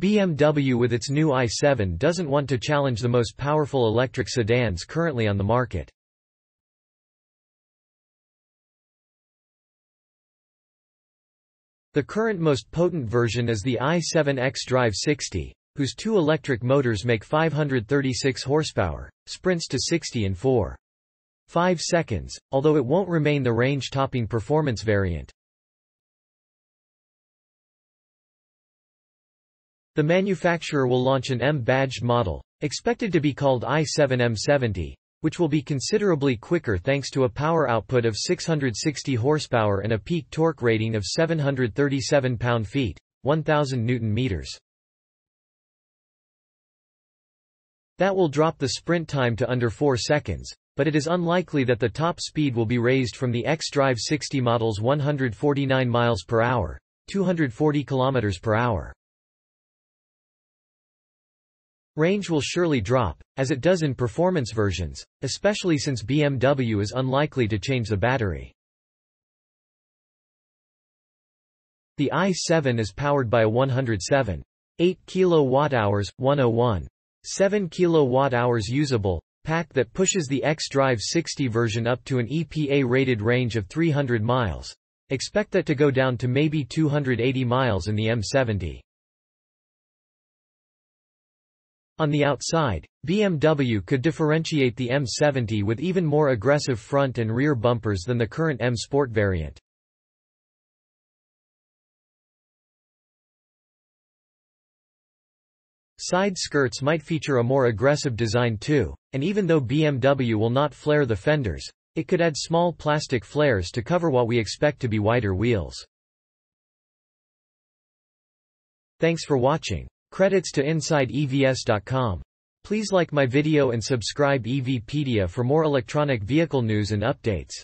BMW with its new i7 doesn't want to challenge the most powerful electric sedans currently on the market. The current most potent version is the i7 xDrive 60, whose two electric motors make 536 horsepower, sprints to 60 in 4.5 seconds, although it won't remain the range-topping performance variant. The manufacturer will launch an M-badged model, expected to be called i7 M70, which will be considerably quicker thanks to a power output of 660 horsepower and a peak torque rating of 737 pound-feet, 1000 newton-meters. That will drop the sprint time to under 4 seconds, but it is unlikely that the top speed will be raised from the xDrive 60 model's 149 miles per hour, 240 kilometers per hour. Range will surely drop, as it does in performance versions, especially since BMW is unlikely to change the battery. The i7 is powered by a 107.8 kWh, 101. 7 kWh oh usable pack that pushes the xDrive 60 version up to an EPA-rated range of 300 miles. Expect that to go down to maybe 280 miles in the M70. On the outside, BMW could differentiate the M70 with even more aggressive front and rear bumpers than the current M Sport variant. Side skirts might feature a more aggressive design too, and even though BMW will not flare the fenders, it could add small plastic flares to cover what we expect to be wider wheels. Thanks for watching. Credits to InsideEVS.com. Please like my video and subscribe EVpedia for more electronic vehicle news and updates.